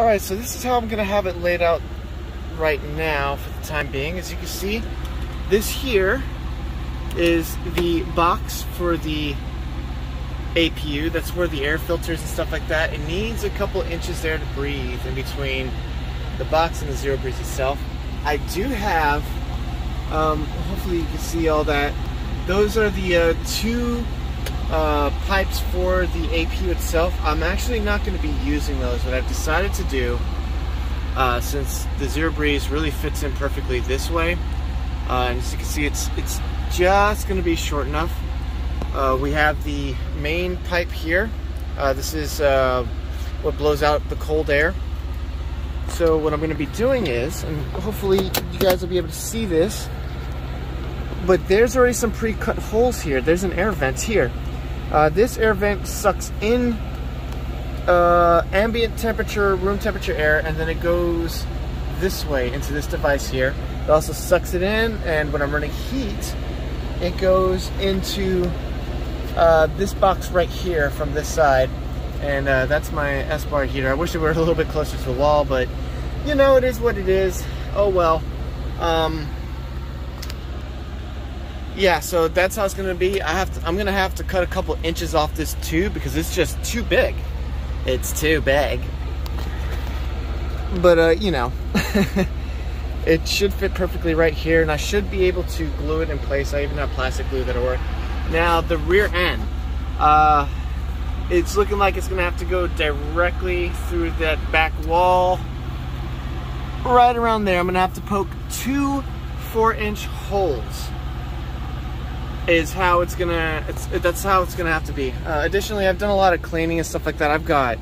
All right, so this is how I'm gonna have it laid out right now for the time being. As you can see, this here is the box for the APU. That's where the air filters and stuff like that. It needs a couple inches there to breathe in between the box and the Zero Breeze itself. I do have, um, hopefully you can see all that. Those are the uh, two uh, pipes for the APU itself. I'm actually not going to be using those. What I've decided to do, uh, since the Zero Breeze really fits in perfectly this way, uh, and as you can see, it's it's just going to be short enough. Uh, we have the main pipe here. Uh, this is uh, what blows out the cold air. So what I'm going to be doing is, and hopefully you guys will be able to see this, but there's already some pre-cut holes here. There's an air vent here. Uh, this air vent sucks in uh, ambient temperature, room temperature air, and then it goes this way into this device here. It also sucks it in, and when I'm running heat, it goes into uh, this box right here from this side. And uh, that's my Espar heater. I wish it were a little bit closer to the wall, but you know, it is what it is. Oh well. Um, yeah, so that's how it's gonna be. I have to, I'm gonna have to cut a couple inches off this tube because it's just too big. It's too big. But uh, you know, it should fit perfectly right here, and I should be able to glue it in place. I even have plastic glue that'll work. Now the rear end, uh, it's looking like it's gonna have to go directly through that back wall, right around there. I'm gonna have to poke two four-inch holes is how it's gonna it's that's how it's gonna have to be. Uh, additionally I've done a lot of cleaning and stuff like that. I've got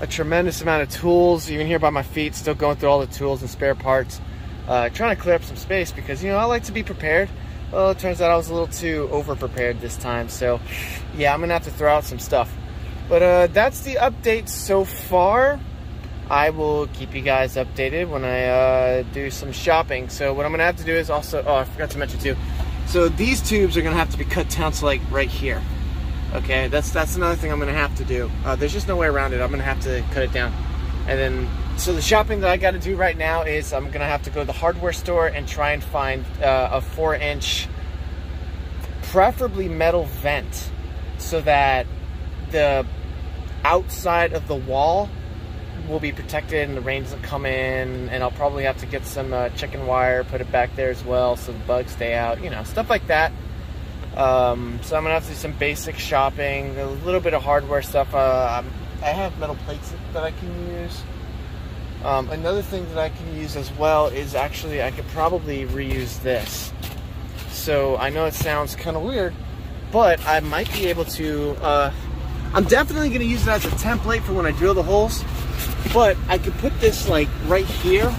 a tremendous amount of tools. You can hear by my feet still going through all the tools and spare parts uh, trying to clear up some space because you know I like to be prepared. Well it turns out I was a little too over prepared this time so yeah I'm gonna have to throw out some stuff. But uh, that's the update so far. I will keep you guys updated when I uh, do some shopping. So what I'm gonna have to do is also oh I forgot to mention too so these tubes are gonna have to be cut down to like right here. Okay, that's that's another thing I'm gonna have to do. Uh, there's just no way around it. I'm gonna have to cut it down. And then, so the shopping that I gotta do right now is I'm gonna have to go to the hardware store and try and find uh, a four inch, preferably metal vent so that the outside of the wall will be protected and the rain doesn't come in and I'll probably have to get some uh, chicken wire put it back there as well so the bugs stay out you know stuff like that. Um, so I'm gonna have to do some basic shopping a little bit of hardware stuff uh, i have metal plates that I can use. Um, another thing that I can use as well is actually I could probably reuse this. So I know it sounds kind of weird but I might be able to uh, I'm definitely to use it as a template for when I drill the holes but I could put this like right here,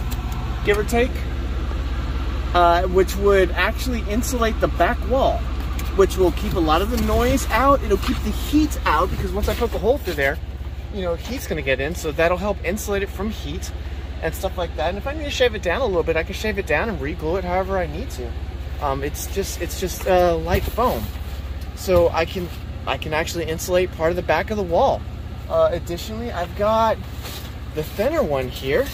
give or take, uh, which would actually insulate the back wall, which will keep a lot of the noise out. It'll keep the heat out because once I poke a hole through there, you know, heat's gonna get in, so that'll help insulate it from heat and stuff like that. And if I need to shave it down a little bit, I can shave it down and re-glue it however I need to. Um, it's just it's just uh, light foam, so I can I can actually insulate part of the back of the wall. Uh, additionally, I've got the thinner one here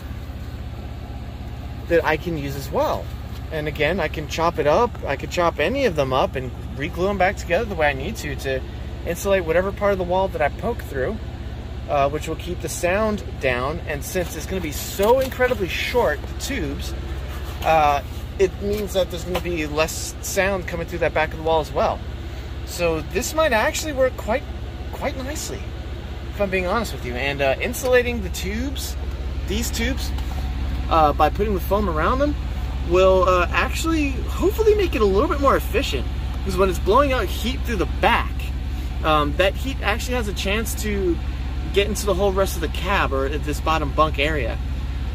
that I can use as well. And again, I can chop it up. I could chop any of them up and re-glue them back together the way I need to to insulate whatever part of the wall that I poke through, uh, which will keep the sound down. And since it's going to be so incredibly short, the tubes, uh, it means that there's going to be less sound coming through that back of the wall as well. So this might actually work quite, quite nicely if I'm being honest with you. And uh, insulating the tubes, these tubes, uh, by putting the foam around them, will uh, actually hopefully make it a little bit more efficient. Because when it's blowing out heat through the back, um, that heat actually has a chance to get into the whole rest of the cab or this bottom bunk area.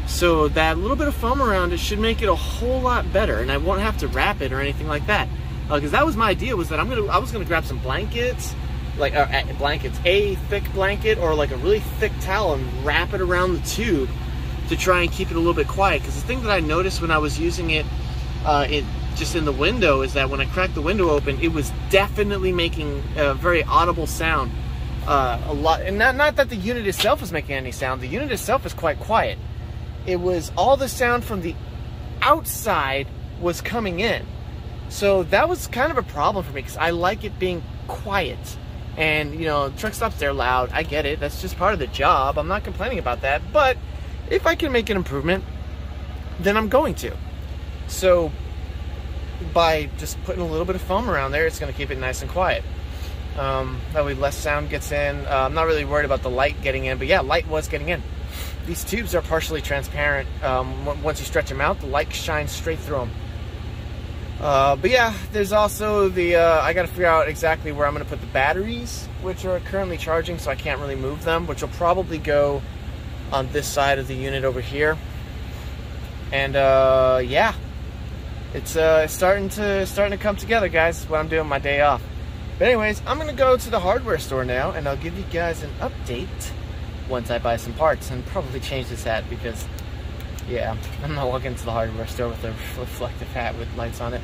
So that little bit of foam around it should make it a whole lot better, and I won't have to wrap it or anything like that. Because uh, that was my idea was that I'm gonna I was gonna grab some blankets like uh, blankets, a thick blanket or like a really thick towel and wrap it around the tube to try and keep it a little bit quiet. Because the thing that I noticed when I was using it, uh, it just in the window is that when I cracked the window open, it was definitely making a very audible sound uh, a lot, and not, not that the unit itself was making any sound. The unit itself is quite quiet. It was all the sound from the outside was coming in. So that was kind of a problem for me because I like it being quiet. And, you know, truck stops, they're loud. I get it. That's just part of the job. I'm not complaining about that. But if I can make an improvement, then I'm going to. So by just putting a little bit of foam around there, it's going to keep it nice and quiet. Um, that way less sound gets in. Uh, I'm not really worried about the light getting in, but yeah, light was getting in. These tubes are partially transparent. Um, once you stretch them out, the light shines straight through them. Uh, but yeah, there's also the, uh, I gotta figure out exactly where I'm gonna put the batteries, which are currently charging, so I can't really move them, which will probably go on this side of the unit over here. And uh, yeah, it's uh, starting to starting to come together, guys. what I'm doing my day off. But anyways, I'm gonna go to the hardware store now, and I'll give you guys an update once I buy some parts, and probably change this hat because, yeah, I'm not walking to the hardware store with a reflective hat with lights on it.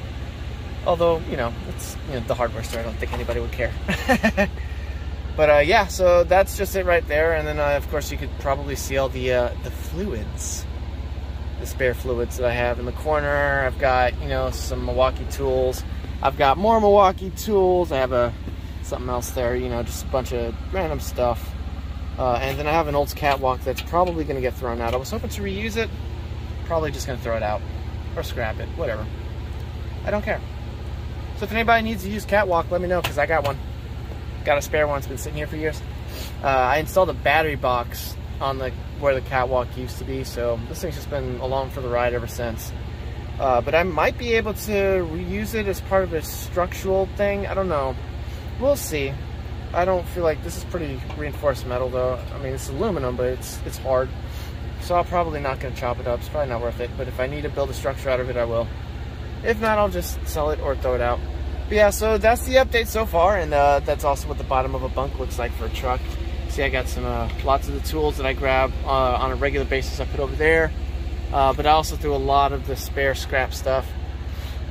Although, you know, it's you know the hardware store. I don't think anybody would care. but uh, yeah, so that's just it right there. And then, uh, of course, you could probably see all the uh, the fluids the spare fluids that I have in the corner. I've got, you know, some Milwaukee tools. I've got more Milwaukee tools. I have a something else there, you know, just a bunch of random stuff. Uh, and then I have an Olds catwalk that's probably going to get thrown out. I was hoping to reuse it. Probably just to throw it out or scrap it, whatever. I don't care. So if anybody needs to use catwalk, let me know because I got one. Got a spare one. It's been sitting here for years. Uh, I installed a battery box on the where the catwalk used to be. So this thing's just been along for the ride ever since. Uh, but I might be able to reuse it as part of a structural thing. I don't know. We'll see. I don't feel like this is pretty reinforced metal though. I mean, it's aluminum, but it's it's hard. So I'm probably not going to chop it up. It's probably not worth it. But if I need to build a structure out of it, I will. If not, I'll just sell it or throw it out. But yeah, so that's the update so far. And uh, that's also what the bottom of a bunk looks like for a truck. See, I got some uh, lots of the tools that I grab uh, on a regular basis. I put over there, uh, but I also threw a lot of the spare scrap stuff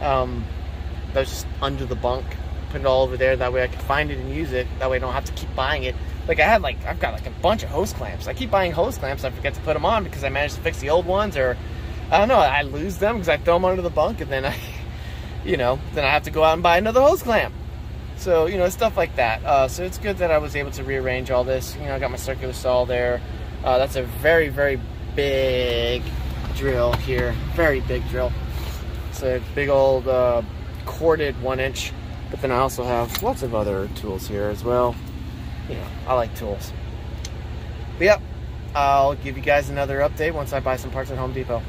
um, was just under the bunk. Put it all over there. That way I can find it and use it. That way I don't have to keep buying it. Like I had like I've got like a bunch of hose clamps. I keep buying hose clamps. I forget to put them on because I managed to fix the old ones, or I don't know. I lose them because I throw them under the bunk, and then I, you know, then I have to go out and buy another hose clamp. So, you know, stuff like that. Uh, so it's good that I was able to rearrange all this. You know, I got my circular saw there. Uh, that's a very, very big drill here. Very big drill. It's a big old uh, corded one inch. But then I also have lots of other tools here as well. You know, I like tools. But yep, I'll give you guys another update once I buy some parts at Home Depot.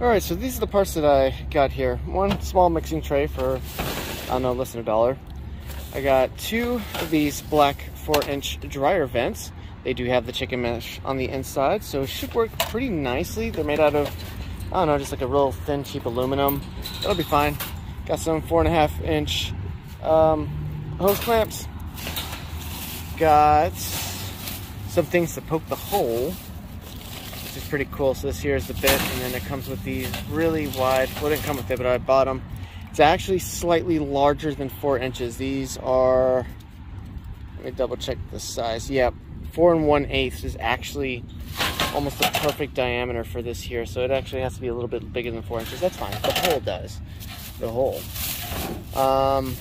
Alright, so these are the parts that I got here. One small mixing tray for I don't know, less than a dollar. I got two of these black four inch dryer vents. They do have the chicken mesh on the inside, so it should work pretty nicely. They're made out of, I don't know, just like a real thin, cheap aluminum. That'll be fine. Got some four and a half inch um, hose clamps. Got some things to poke the hole, which is pretty cool. So this here is the bit, and then it comes with these really wide, well, didn't come with it, but I bought them it's actually slightly larger than four inches. These are, let me double check the size. Yep, four and one eighth is actually almost the perfect diameter for this here. So it actually has to be a little bit bigger than four inches. That's fine. The hole does. The hole. Um,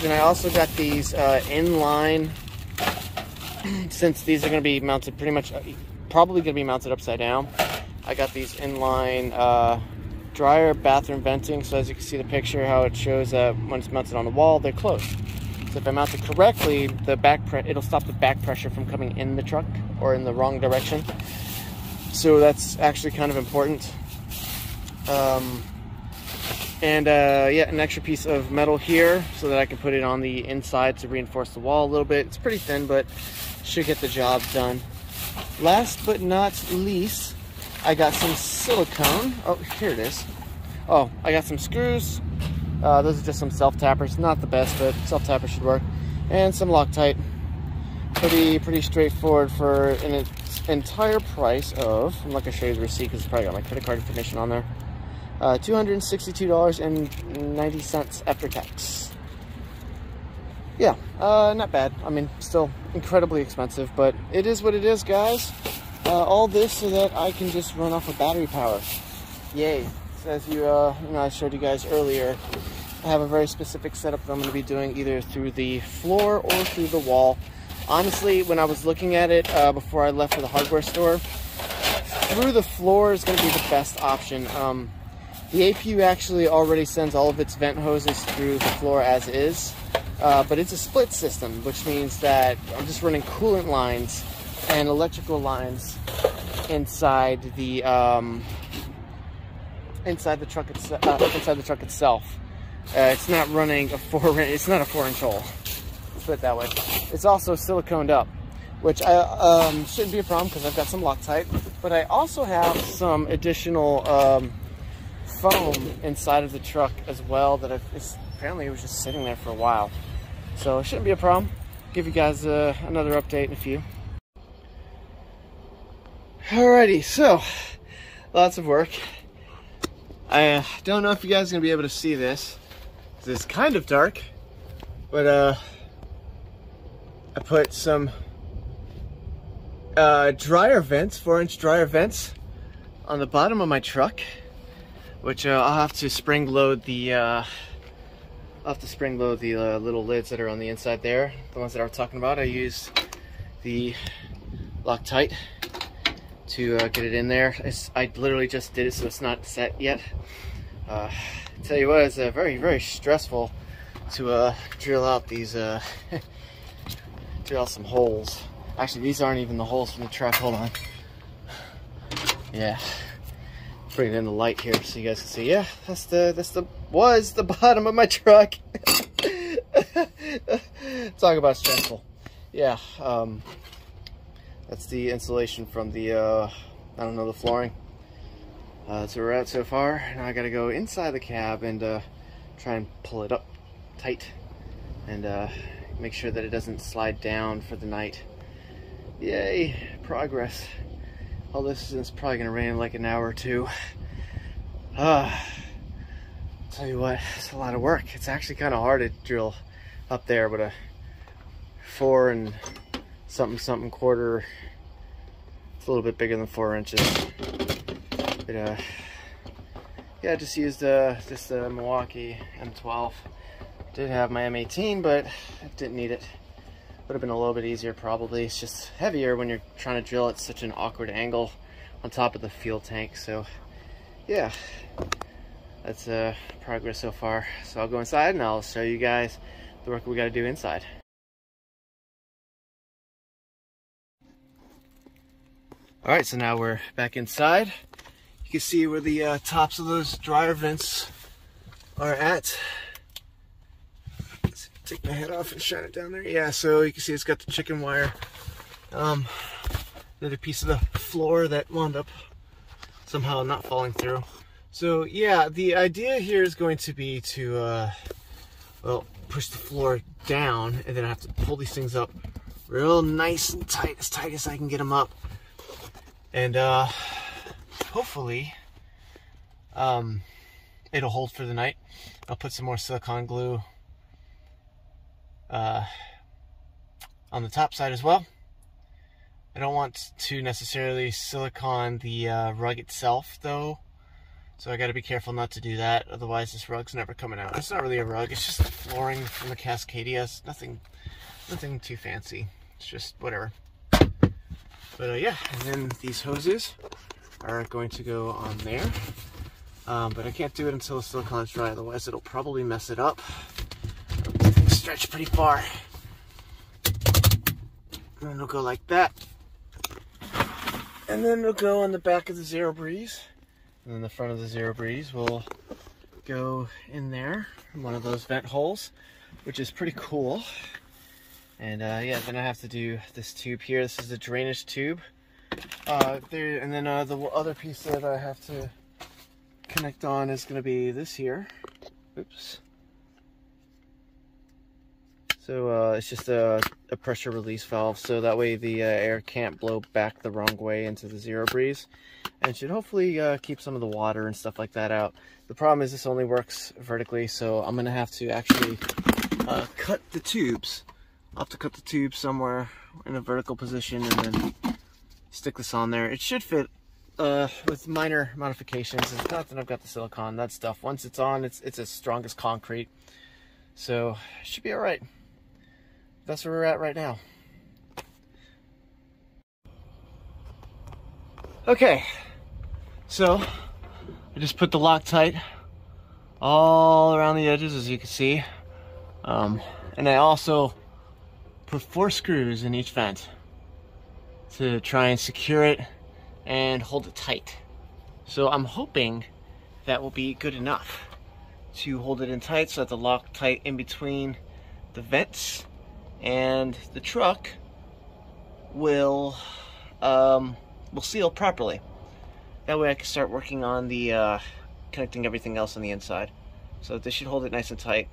then I also got these uh, inline, since these are going to be mounted pretty much, uh, probably going to be mounted upside down. I got these inline uh, dryer bathroom venting. So as you can see the picture, how it shows that when it's mounted on the wall, they're closed. So if I mount it correctly, the back it'll stop the back pressure from coming in the truck or in the wrong direction. So that's actually kind of important. Um, and uh, yeah, an extra piece of metal here so that I can put it on the inside to reinforce the wall a little bit. It's pretty thin, but should get the job done. Last but not least, I got some silicone. Oh, here it is. Oh, I got some screws. Uh, those are just some self-tappers. Not the best, but self-tappers should work. And some Loctite. Pretty, pretty straightforward for an entire price of, I'm not to show you the receipt because it's probably got my credit card information on there. Uh, $262.90 after tax. yeah, uh, not bad. I mean, still incredibly expensive, but it is what it is, guys. Uh, all this so that I can just run off of battery power. Yay. So as you, uh, you know, I showed you guys earlier, I have a very specific setup that I'm going to be doing either through the floor or through the wall. Honestly, when I was looking at it uh, before I left for the hardware store, through the floor is going to be the best option. Um, the APU actually already sends all of its vent hoses through the floor as is, uh, but it's a split system, which means that I'm just running coolant lines and electrical lines inside the um, inside the truck itself. Uh, inside the truck itself. Uh, it's not running a four. It's not a four-inch hole. Let's put it that way. It's also siliconed up, which I, um, shouldn't be a problem because I've got some Loctite. But I also have some additional. Um, foam inside of the truck as well that apparently it was just sitting there for a while. So it shouldn't be a problem. Give you guys uh, another update in a few. Alrighty, so lots of work. I uh, don't know if you guys are gonna be able to see this. It's kind of dark, but uh, I put some uh, dryer vents, four inch dryer vents on the bottom of my truck which uh, I'll have to spring load the uh, I'll have to spring load the uh, little lids that are on the inside there. The ones that I was talking about I use the Loctite to uh, get it in there. It's, I literally just did it so it's not set yet. Uh, tell you what it's uh, very very stressful to drill out these drill out some holes. Actually these aren't even the holes from the truck hold on. Yeah bring in the light here so you guys can see. Yeah, that's the that's the was the bottom of my truck. Talk about stressful. Yeah, um, that's the insulation from the uh, I don't know the flooring. Uh, that's where we're at so far. Now I got to go inside the cab and uh, try and pull it up tight and uh, make sure that it doesn't slide down for the night. Yay, progress all this is probably gonna rain in like an hour or two. Uh, tell you what, it's a lot of work. It's actually kind of hard to drill up there, but a four and something something quarter, it's a little bit bigger than four inches. But uh, yeah, I just used uh, just the Milwaukee M12. Did have my M18, but I didn't need it. Would have been a little bit easier probably. It's just heavier when you're trying to drill at such an awkward angle on top of the fuel tank. So yeah, that's uh, progress so far. So I'll go inside and I'll show you guys the work we got to do inside. All right, so now we're back inside. You can see where the uh, tops of those dryer vents are at take my head off and shine it down there. Yeah, so you can see it's got the chicken wire. Um, another piece of the floor that wound up somehow not falling through. So yeah, the idea here is going to be to, uh, well, push the floor down and then I have to pull these things up real nice and tight, as tight as I can get them up. And uh, hopefully um, it'll hold for the night. I'll put some more silicone glue uh, on the top side as well. I don't want to necessarily silicone the uh, rug itself though. So I got to be careful not to do that. Otherwise this rug's never coming out. It's not really a rug. It's just flooring from the Cascadia. It's nothing, nothing too fancy. It's just whatever. But uh, yeah, and then these hoses are going to go on there. Um, but I can't do it until the silicone is dry. Otherwise it'll probably mess it up stretch pretty far. And then it'll go like that. And then it'll go on the back of the Zero Breeze. And then the front of the Zero Breeze will go in there, in one of those vent holes, which is pretty cool. And uh, yeah, then I have to do this tube here. This is a drainage tube. Uh, there, and then uh, the other piece that I have to connect on is going to be this here. Oops. So uh, it's just a, a, pressure release valve, so that way the uh, air can't blow back the wrong way into the zero breeze. And should hopefully uh, keep some of the water and stuff like that out. The problem is this only works vertically, so I'm going to have to actually uh, cut the tubes. I'll have to cut the tube somewhere in a vertical position and then stick this on there. It should fit uh, with minor modifications. It's not that I've got the silicone, that stuff. Once it's on, it's, it's as strong as concrete. So, should be all right. That's where we're at right now. Okay, so I just put the Loctite all around the edges, as you can see. Um, and I also put four screws in each vent to try and secure it and hold it tight. So I'm hoping that will be good enough to hold it in tight so that the Loctite in between the vents and the truck will um, will seal properly. That way I can start working on the uh, connecting everything else on the inside. So this should hold it nice and tight.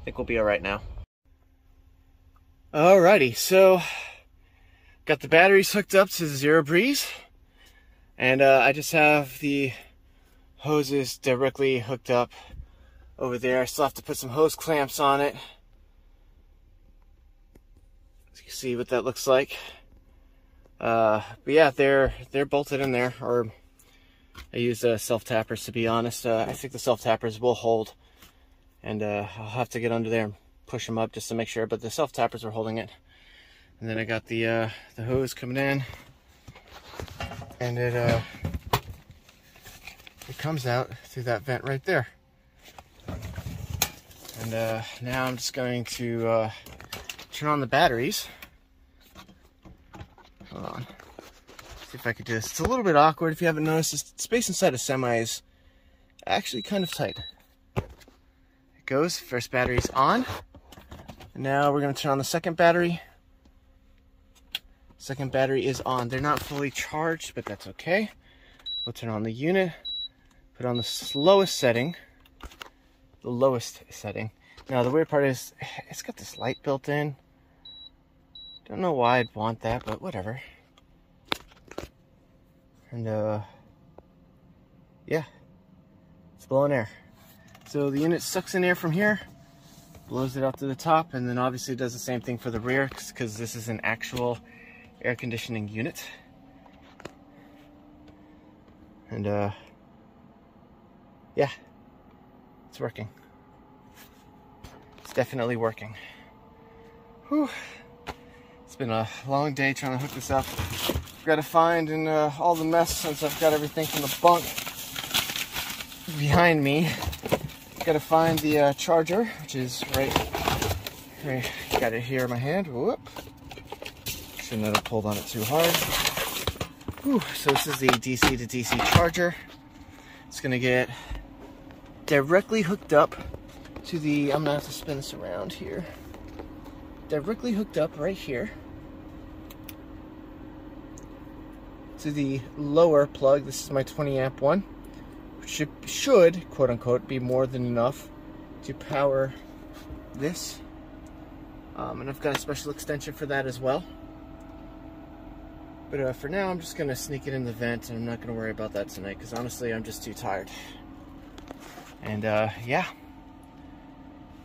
I think we'll be all right now. Alrighty, so got the batteries hooked up to the Zero Breeze. And uh, I just have the hoses directly hooked up over there. I still have to put some hose clamps on it. See what that looks like. Uh, but yeah, they're they're bolted in there, or I use uh, self tappers to be honest. Uh, I think the self tappers will hold, and uh, I'll have to get under there and push them up just to make sure. But the self tappers are holding it, and then I got the uh, the hose coming in, and it uh, it comes out through that vent right there. And now I'm just going to turn on the batteries. Hold on. See if I could do this. It's a little bit awkward if you haven't noticed. The space inside a semi is actually kind of tight. It goes. First battery's on. And now we're going to turn on the second battery. Second battery is on. They're not fully charged, but that's okay. We'll turn on the unit. Put on the slowest setting. The lowest setting. Now the weird part is it's got this light built in. Don't know why I'd want that, but whatever. And uh, yeah, it's blowing air. So the unit sucks in air from here, blows it out to the top, and then obviously does the same thing for the rear because this is an actual air conditioning unit. And uh, yeah, it's working. It's definitely working. Whew. Been a long day trying to hook this up. I've got to find in uh, all the mess since I've got everything from the bunk behind me. Got to find the uh, charger, which is right, right. Got it here in my hand. Whoop. Shouldn't have pulled on it too hard. Whew. So this is the DC to DC charger. It's gonna get directly hooked up to the. I'm gonna have to spin this around here. Directly hooked up right here to the lower plug. This is my 20 amp one, which should, quote unquote be more than enough to power this. Um, and I've got a special extension for that as well. But uh, for now, I'm just gonna sneak it in the vent, and I'm not gonna worry about that tonight, because honestly, I'm just too tired. And uh, yeah.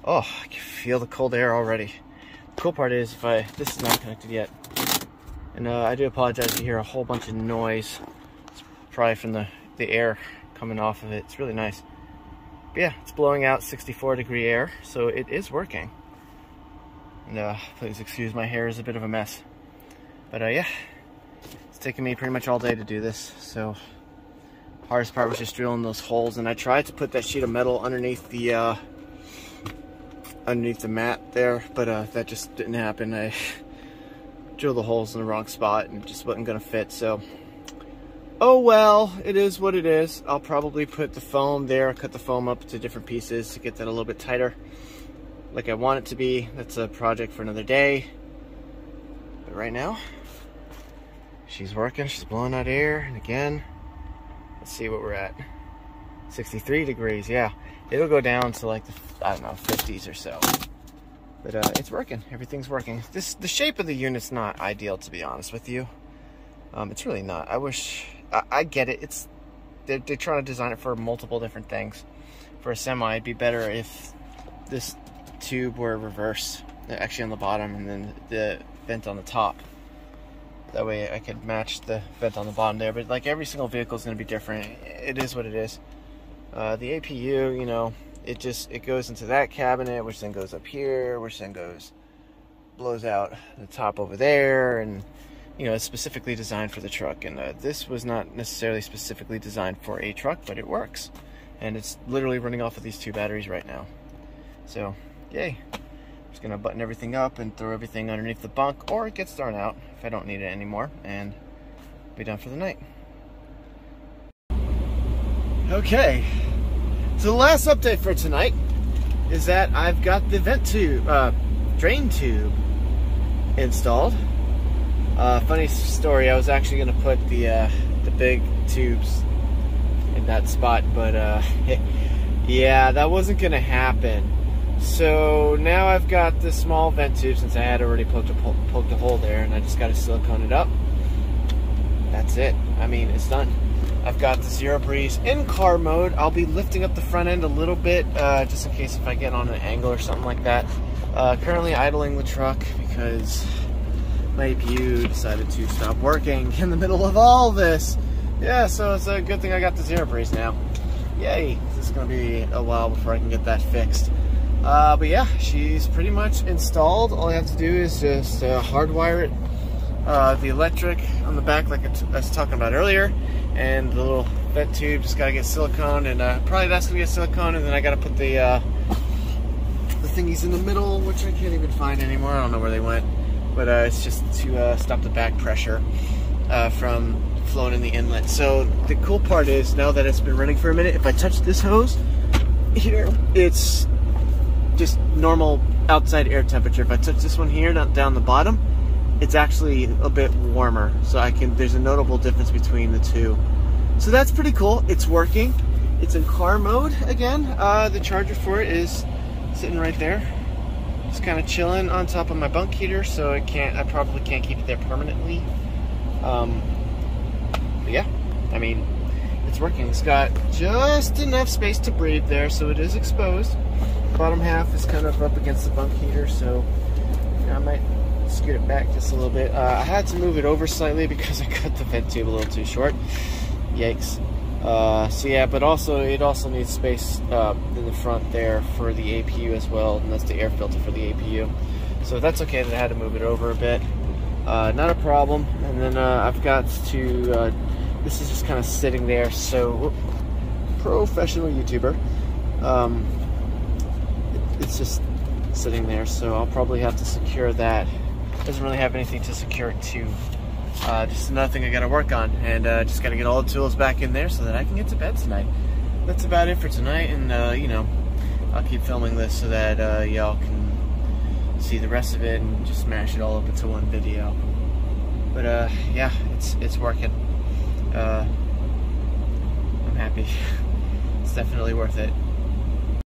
Oh, I can feel the cold air already. The cool part is, if I, this is not connected yet, and uh, I do apologize you hear a whole bunch of noise. It's probably from the, the air coming off of it. It's really nice. But yeah, it's blowing out 64 degree air, so it is working. And uh, please excuse my hair is a bit of a mess. But uh, yeah, it's taken me pretty much all day to do this. So hardest part was just drilling those holes. And I tried to put that sheet of metal underneath the uh, underneath the mat there, but uh, that just didn't happen. I drill the holes in the wrong spot and just wasn't gonna fit so. Oh well it is what it is. I'll probably put the foam there cut the foam up to different pieces to get that a little bit tighter like I want it to be. That's a project for another day. But right now she's working she's blowing out air and again let's see what we're at. 63 degrees yeah. It'll go down to like the I don't know 50s or so but uh, it's working. Everything's working. This the shape of the unit's not ideal, to be honest with you. Um, it's really not. I wish I, I get it. It's they're, they're trying to design it for multiple different things. For a semi, it'd be better if this tube were reversed, actually on the bottom, and then the vent on the top. That way I could match the vent on the bottom there. But like every single vehicle is going to be different. It is what it is. Uh, the APU, you know, it just it goes into that cabinet, which then goes up here, which then goes blows out the top over there, and you know it's specifically designed for the truck. And uh, this was not necessarily specifically designed for a truck, but it works, and it's literally running off of these two batteries right now. So, yay! I'm just gonna button everything up and throw everything underneath the bunk, or it gets thrown out if I don't need it anymore, and be done for the night. Okay, so the last update for tonight is that I've got the vent tube, uh, drain tube installed. Uh, funny story, I was actually going to put the, uh, the big tubes in that spot, but uh, yeah, that wasn't going to happen. So now I've got the small vent tube since I had already poked a, poked a hole there and I just got to silicone it up. That's it. I mean, it's done. I've got the Zero Breeze in car mode. I'll be lifting up the front end a little bit, uh, just in case if I get on an angle or something like that. Uh, currently idling the truck because my APU decided to stop working in the middle of all this. Yeah, so it's a good thing I got the Zero Breeze now. Yay, this is gonna be a while before I can get that fixed. Uh, but yeah, she's pretty much installed. All I have to do is just uh, hardwire it uh, the electric on the back like I was talking about earlier and the little vent tube just gotta get silicone and uh, probably that's gonna get silicone and then I gotta put the uh, the thingies in the middle which I can't even find anymore. I don't know where they went but uh, it's just to uh, stop the back pressure uh, from flowing in the inlet. So the cool part is now that it's been running for a minute if I touch this hose here it's just normal outside air temperature. If I touch this one here not down the bottom it's actually a bit warmer. So I can, there's a notable difference between the two. So that's pretty cool. It's working. It's in car mode again. Uh, the charger for it is sitting right there. Just kind of chilling on top of my bunk heater, so I can't, I probably can't keep it there permanently. Um, but yeah, I mean, it's working. It's got just enough space to breathe there, so it is exposed. bottom half is kind of up against the bunk heater, so I might scoot it back just a little bit. Uh, I had to move it over slightly because I cut the vent tube a little too short. Yikes. Uh, so yeah, but also it also needs space uh, in the front there for the APU as well, and that's the air filter for the APU. So that's okay that I had to move it over a bit. Uh, not a problem. And then uh, I've got to. Uh, this is just kind of sitting there. So professional YouTuber. Um, it's just sitting there, so I'll probably have to secure that doesn't really have anything to secure it to. Uh, just another thing I got to work on, and uh, just got to get all the tools back in there so that I can get to bed tonight. That's about it for tonight, and uh, you know, I'll keep filming this so that uh, y'all can see the rest of it and just smash it all up into one video. But uh, yeah, it's it's working. Uh, I'm happy. it's definitely worth it.